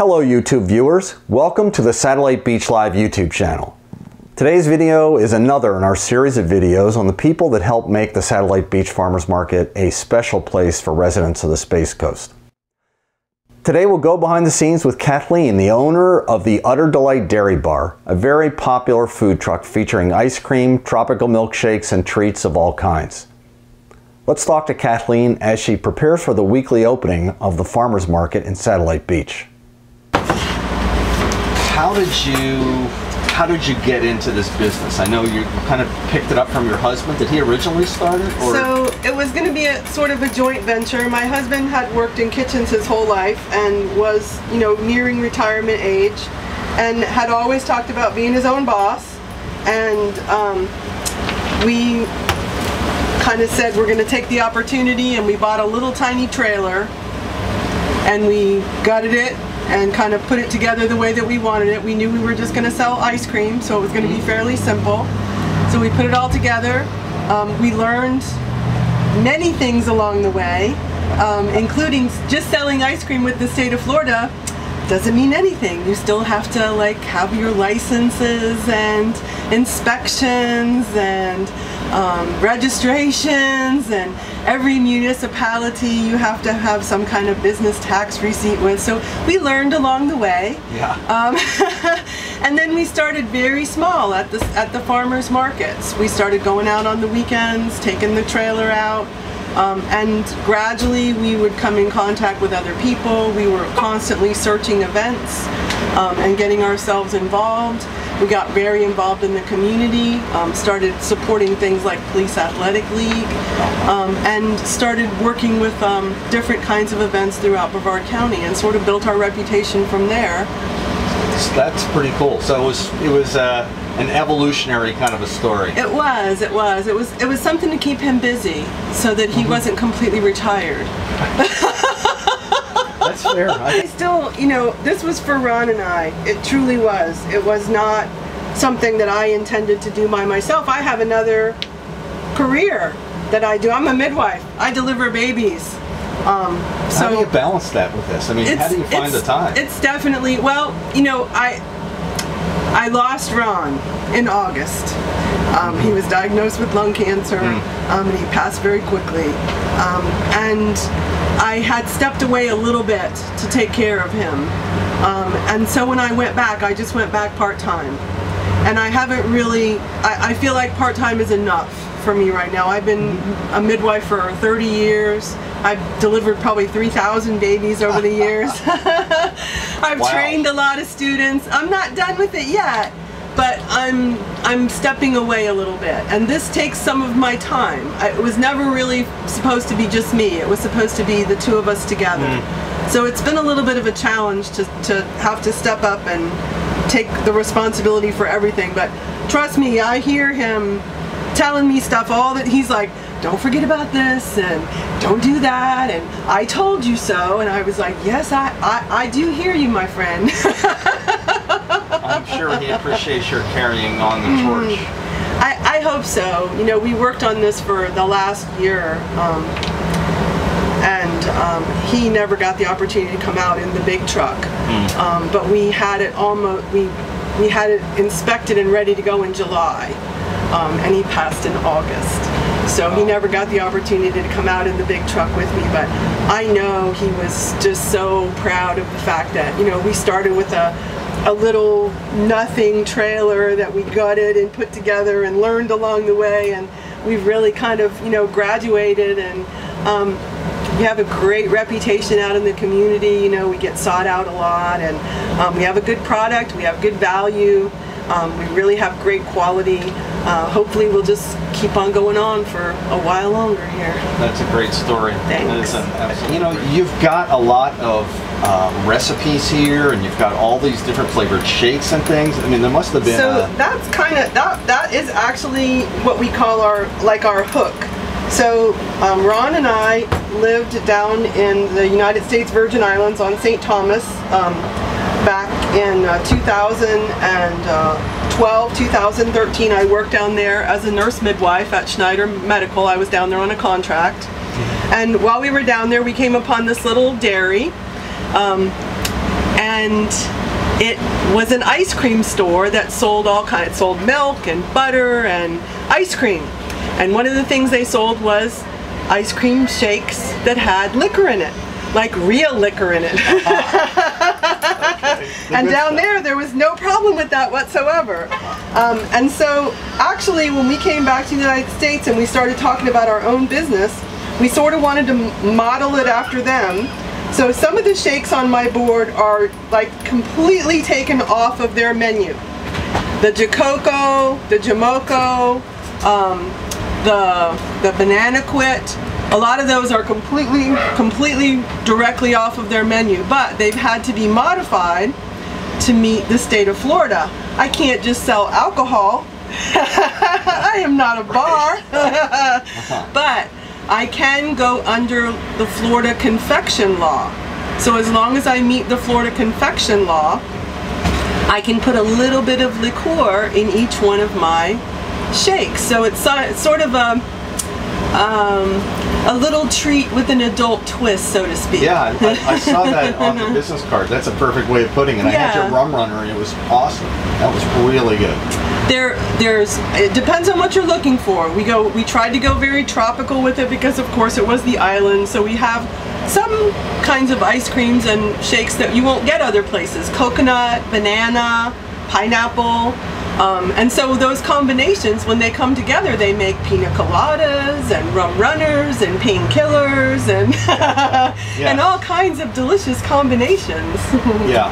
Hello YouTube viewers, welcome to the Satellite Beach Live YouTube channel. Today's video is another in our series of videos on the people that help make the Satellite Beach Farmers Market a special place for residents of the Space Coast. Today we'll go behind the scenes with Kathleen, the owner of the Udder Delite Dairy Bar, a very popular food truck featuring ice cream, tropical milkshakes, and treats of all kinds. Let's talk to Kathleen as she prepares for the weekly opening of the Farmers Market in Satellite Beach. How did you how did you get into this business? I know you kind of picked it up from your husband. Did he originally start it? Or? So it was going to be a sort of a joint venture. My husband had worked in kitchens his whole life and was, you know, nearing retirement age, and had always talked about being his own boss. And um, we kind of said we're going to take the opportunity, and we bought a little tiny trailer, and we gutted it and kind of put it together the way that we wanted it. We knew we were just going to sell ice cream, so it was going to be fairly simple. So we put it all together. Um, we learned many things along the way, um, including just selling ice cream with the state of Florida doesn't mean anything. You still have to like have your licenses and inspections and um, registrations and every municipality you have to have some kind of business tax receipt with. So we learned along the way. Yeah. Um, and then we started very small at the, at the farmers markets. We started going out on the weekends, taking the trailer out. Um, and gradually we would come in contact with other people. We were constantly searching events um, and getting ourselves involved. We got very involved in the community, um, started supporting things like Police Athletic League, um, and started working with um, different kinds of events throughout Brevard County and sort of built our reputation from there. That's pretty cool. So it was it was uh, an evolutionary kind of a story. It was, it was. It was it was something to keep him busy so that he mm -hmm. wasn't completely retired. That's fair. I still, you know, this was for Ron and I. It truly was. It was not something that I intended to do by myself. I have another career that I do. I'm a midwife. I deliver babies. Um, so how do you balance that with this? I mean, how do you find the time? It's definitely well, you know, I I lost Ron in August. Um, he was diagnosed with lung cancer, mm. um, and he passed very quickly. Um, and I had stepped away a little bit to take care of him. Um, and so when I went back, I just went back part-time. And I haven't really, I, I feel like part-time is enough for me right now. I've been a midwife for 30 years. I've delivered probably 3,000 babies over the years. I've wow. trained a lot of students. I'm not done with it yet but I'm I'm stepping away a little bit and this takes some of my time. I, it was never really supposed to be just me. It was supposed to be the two of us together. Mm. So it's been a little bit of a challenge to, to have to step up and take the responsibility for everything. But trust me, I hear him telling me stuff all that he's like, don't forget about this and don't do that and I told you so and I was like, yes, I, I, I do hear you, my friend. I'm sure he appreciates your carrying on the hmm. torch. I, I hope so. You know, we worked on this for the last year. Um, and um, he never got the opportunity to come out in the big truck. Mm. Um, but we had it almost we we had it inspected and ready to go in July, um, and he passed in August. So he never got the opportunity to come out in the big truck with me. But I know he was just so proud of the fact that you know we started with a a little nothing trailer that we gutted and put together and learned along the way and we've really kind of you know graduated and um, we have a great reputation out in the community you know we get sought out a lot and um, we have a good product we have good value um, we really have great quality. Uh, hopefully we'll just keep on going on for a while longer here. That's a great story. Thanks. you know, you've got a lot of uh, recipes here and you've got all these different flavored shakes and things. I mean, there must have been So that's kind of, that, that is actually what we call our, like our hook. So um, Ron and I lived down in the United States Virgin Islands on St. Thomas. Um, back in uh, 2012, 2013, I worked down there as a nurse midwife at Schneider Medical. I was down there on a contract. And while we were down there, we came upon this little dairy. Um, and it was an ice cream store that sold all kinds. It sold milk and butter and ice cream. And one of the things they sold was ice cream shakes that had liquor in it, like real liquor in it. and down there, there was no problem with that whatsoever. Um, and so, actually, when we came back to the United States and we started talking about our own business, we sort of wanted to model it after them. So some of the shakes on my board are like completely taken off of their menu. The Jacoco, the Jamoco, um, the the Banana Quit. A lot of those are completely completely directly off of their menu, but they've had to be modified to meet the state of Florida. I can't just sell alcohol. I am not a bar. but I can go under the Florida confection law. So as long as I meet the Florida confection law, I can put a little bit of liqueur in each one of my shakes. So it's, it's sort of a um, a little treat with an adult twist, so to speak. Yeah, I, I saw that on the business card. That's a perfect way of putting it. I had Yeah. your rum runner, and it was awesome. That was really good. There, there's. It depends on what you're looking for. We go. We tried to go very tropical with it because, of course, it was the island. So we have some kinds of ice creams and shakes that you won't get other places: coconut, banana, pineapple. Um, and so those combinations, when they come together, they make pina coladas and rum runners and painkillers and and all kinds of delicious combinations. Yeah.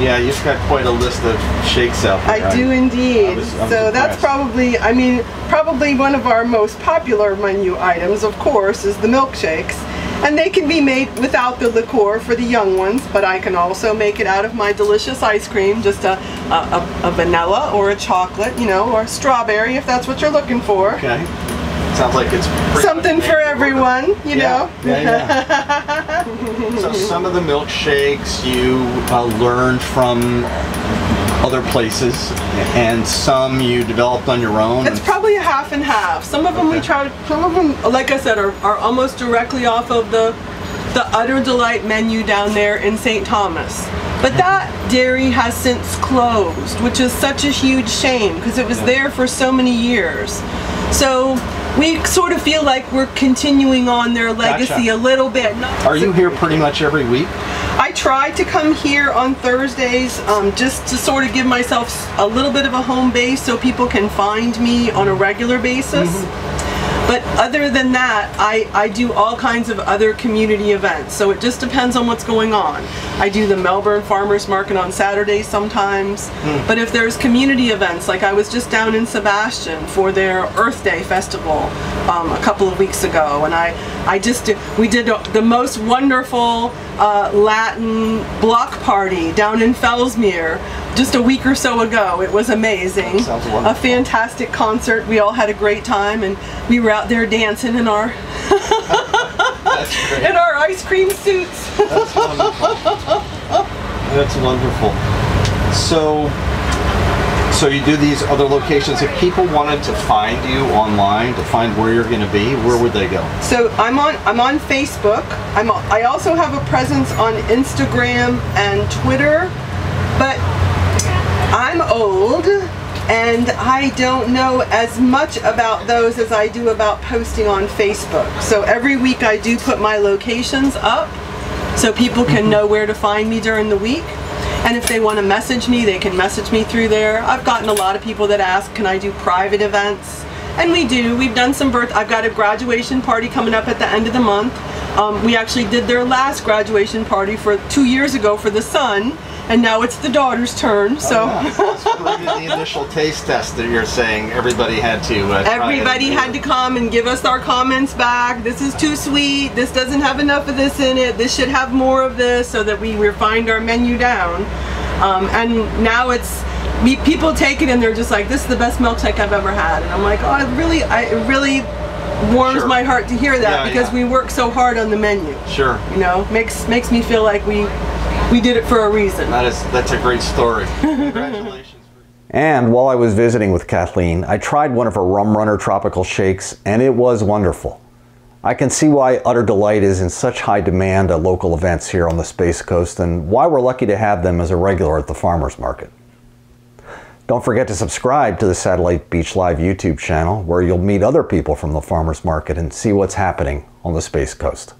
yeah, you've got quite a list of shakes out there. I do indeed. I was- I was so that's probably, I mean, probably one of our most popular menu items, of course, is the milkshakes. And they can be made without the liqueur for the young ones, but I can also make it out of my delicious ice cream, just a, a, a, a vanilla or a chocolate, you know, or a strawberry if that's what you're looking for. Okay. Sounds like it's pretty Something for order. everyone, you yeah. know. Yeah, yeah. so some of the milkshakes you uh, learned from other places, and some you developed on your own. It's probably a half and half. Some of them we Okay. try to, some of them, like I said, are, are almost directly off of the the Udder Delight menu down there in St. Thomas. But mm-hmm. that dairy has since closed, which is such a huge shame because it was there for so many years. So we sort of feel like we're continuing on their legacy Gotcha. a little bit. Are you here pretty much every week? I try to come here on Thursdays um, just to sort of give myself a little bit of a home base so people can find me on a regular basis. But other than that, I, I do all kinds of other community events. So it just depends on what's going on. I do the Melbourne Farmers Market on Saturdays sometimes. But if there's community events, like I was just down in Sebastian for their Earth Day festival um, a couple of weeks ago, and I, I just did, we did the most wonderful uh, Latin block party down in Fellsmere just a week or so ago. It was amazing. Sounds a fantastic concert. We all had a great time, and we were out there dancing in our in our ice cream suits. That's wonderful. That's wonderful. So, so you do these other locations. If people wanted to find you online to find where you're going to be, where would they go? So I'm on I'm on Facebook. I'm I also have a presence on Instagram and Twitter, but I'm old and I don't know as much about those as I do about posting on Facebook. So every week I do put my locations up so people can mm-hmm. know where to find me during the week. And if they want to message me, they can message me through there. I've gotten a lot of people that ask, can I do private events? And we do. We've done some birth. I've got a graduation party coming up at the end of the month. Um, we actually did their last graduation party for two years ago for the son, and now it's the daughter's turn. So. Oh, yeah. Let's the initial taste test that you're saying everybody had to. Uh. Everybody had to come and give us our comments back. This is too sweet. This doesn't have enough of this in it. This should have more of this so that we refined our menu down. Um, and now it's people take it and they're just like, this is the best milkshake I've ever had. And I'm like, oh, it really, I, really warms Sure. my heart to hear that Yeah, because yeah. we work so hard on the menu. Sure. You know, makes makes me feel like we we did it for a reason. That is that's a great story. Congratulations. And while I was visiting with Kathleen, I tried one of her Rum Runner tropical shakes, and it was wonderful. I can see why Udder Delite is in such high demand at local events here on the Space Coast and why we're lucky to have them as a regular at the farmers market. Don't forget to subscribe to the Satellite Beach Live YouTube channel where you'll meet other people from the farmers market and see what's happening on the Space Coast.